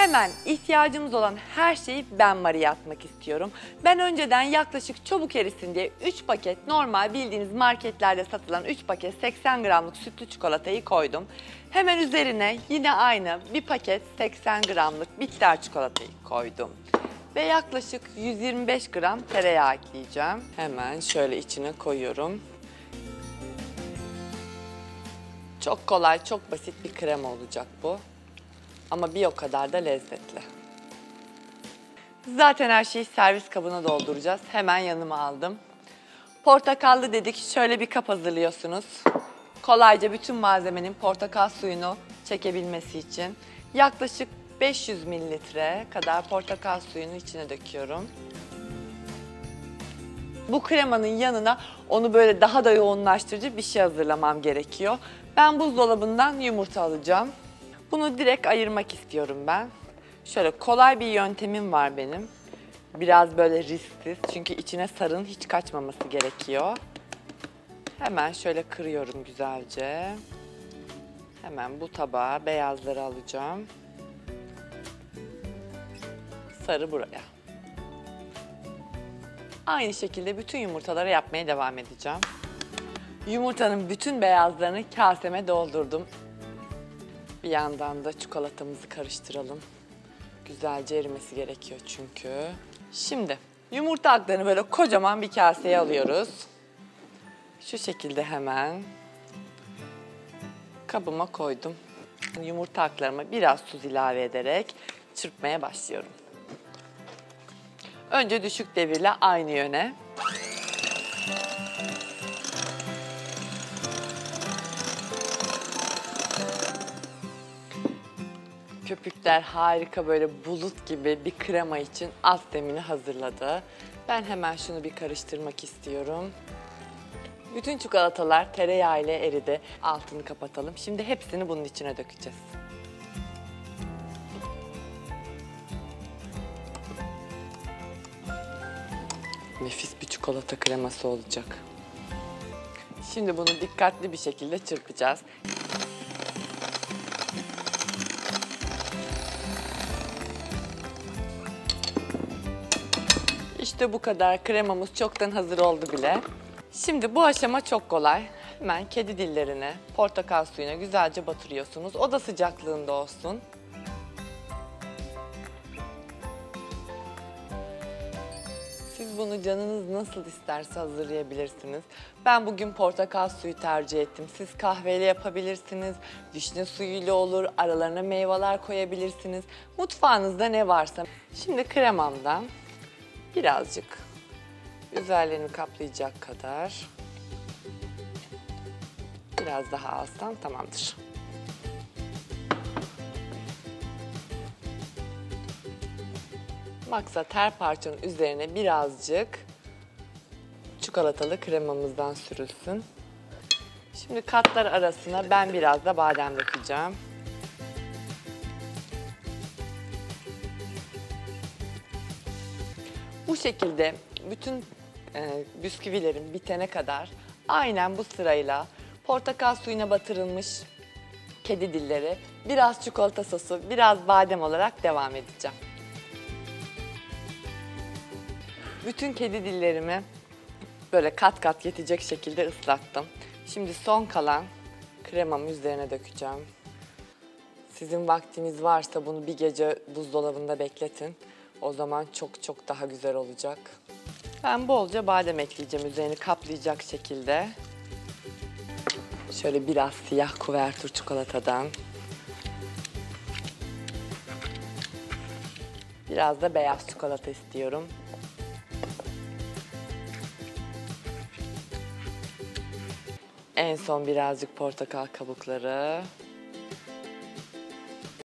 Hemen ihtiyacımız olan her şeyi ben mariye atmak istiyorum. Ben önceden yaklaşık çabuk erisin diye 3 paket normal bildiğiniz marketlerde satılan 3 paket 80 gramlık sütlü çikolatayı koydum. Hemen üzerine yine aynı bir paket 80 gramlık bitter çikolatayı koydum. Ve yaklaşık 125 gram tereyağı ekleyeceğim. Hemen şöyle içine koyuyorum. Çok kolay, çok basit bir krema olacak bu. Ama bir o kadar da lezzetli. Zaten her şeyi servis kabına dolduracağız. Hemen yanıma aldım. Portakallı dedik. Şöyle bir kap hazırlıyorsunuz. Kolayca bütün malzemenin portakal suyunu çekebilmesi için yaklaşık 500 mililitre kadar portakal suyunu içine döküyorum. Bu kremanın yanına onu böyle daha da yoğunlaştırıcı bir şey hazırlamam gerekiyor. Ben buzdolabından yumurta alacağım. Bunu direkt ayırmak istiyorum ben. Şöyle kolay bir yöntemim var benim. Biraz böyle risksiz çünkü içine sarın hiç kaçmaması gerekiyor. Hemen şöyle kırıyorum güzelce. Hemen bu tabağa beyazları alacağım. Sarı buraya. Aynı şekilde bütün yumurtaları yapmaya devam edeceğim. Yumurtanın bütün beyazlarını kaseme doldurdum. Bir yandan da çikolatamızı karıştıralım. Güzelce erimesi gerekiyor çünkü. Şimdi yumurta aklarını böyle kocaman bir kaseye alıyoruz. Şu şekilde hemen kabıma koydum. Yumurta aklarıma biraz tuz ilave ederek çırpmaya başlıyorum. Önce düşük devirle aynı yöne. Köpükler harika böyle bulut gibi bir krema için alt zemini hazırladı. Ben hemen şunu bir karıştırmak istiyorum. Bütün çikolatalar tereyağı ile eridi. Altını kapatalım. Şimdi hepsini bunun içine dökeceğiz. Nefis bir çikolata kreması olacak. Şimdi bunu dikkatli bir şekilde çırpacağız. İşte bu kadar. Kremamız çoktan hazır oldu bile. Şimdi bu aşama çok kolay. Hemen kedi dillerini portakal suyuna güzelce batırıyorsunuz. Oda sıcaklığında olsun. Siz bunu canınız nasıl isterse hazırlayabilirsiniz. Ben bugün portakal suyu tercih ettim. Siz kahveyle yapabilirsiniz, vişne suyuyla olur, aralarına meyveler koyabilirsiniz. Mutfağınızda ne varsa. Şimdi kremamdan birazcık üzerlerini kaplayacak kadar biraz daha alsam tamamdır. Maksat her parçanın üzerine birazcık çikolatalı kremamızdan sürülsün. Şimdi katlar arasına ben biraz da badem dökeceğim. Bu şekilde bütün e, bisküvilerin bitene kadar aynen bu sırayla portakal suyuna batırılmış kedi dilleri, biraz çikolata sosu, biraz badem olarak devam edeceğim. Bütün kedi dillerimi böyle kat kat yetecek şekilde ıslattım. Şimdi son kalan kremamı üzerine dökeceğim. Sizin vaktiniz varsa bunu bir gece buzdolabında bekletin. O zaman çok çok daha güzel olacak. Ben bolca badem ekleyeceğim üzerini kaplayacak şekilde. Şöyle biraz siyah kuvertür çikolatadan. Biraz da beyaz çikolata istiyorum. En son birazcık portakal kabukları.